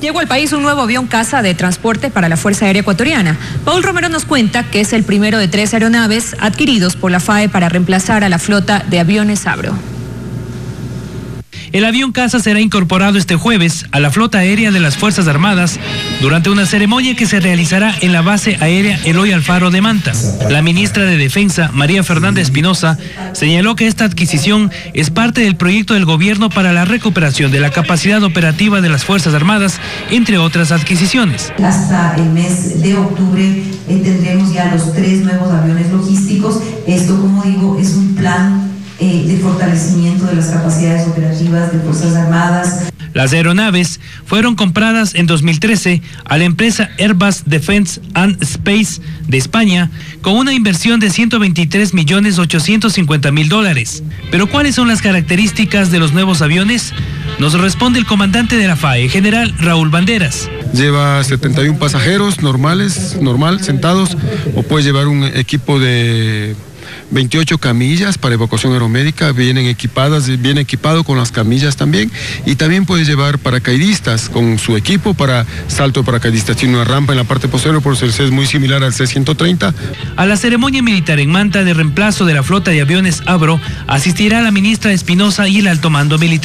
Llegó al país un nuevo avión casa de transporte para la Fuerza Aérea Ecuatoriana. Paul Romero nos cuenta que es el primero de tres aeronaves adquiridos por la FAE para reemplazar a la flota de aviones Abro. El avión Casa será incorporado este jueves a la flota aérea de las Fuerzas Armadas durante una ceremonia que se realizará en la base aérea Eloy Alfaro de Manta. La ministra de Defensa, María Fernanda Espinosa, señaló que esta adquisición es parte del proyecto del gobierno para la recuperación de la capacidad operativa de las Fuerzas Armadas, entre otras adquisiciones. Hasta el mes de octubre eh, tendremos ya los tres nuevos aviones logísticos. Esto, como digo, es un plan eh, de fortalecimiento de las capacidades operativas de Fuerzas Armadas. Las aeronaves fueron compradas en 2013 a la empresa Airbus Defense and Space de España con una inversión de 123 millones 850 mil dólares. Pero ¿cuáles son las características de los nuevos aviones? Nos responde el comandante de la FAE, general Raúl Banderas. Lleva 71 pasajeros normales, normal, sentados, o puede llevar un equipo de 28 camillas para evacuación aeromédica, vienen equipadas, viene equipado con las camillas también y también puede llevar paracaidistas con su equipo para salto de paracaidistas. Tiene una rampa en la parte posterior, por eso es muy similar al C-130. A la ceremonia militar en Manta de reemplazo de la flota de aviones Abro asistirá la ministra Espinosa y el alto mando militar.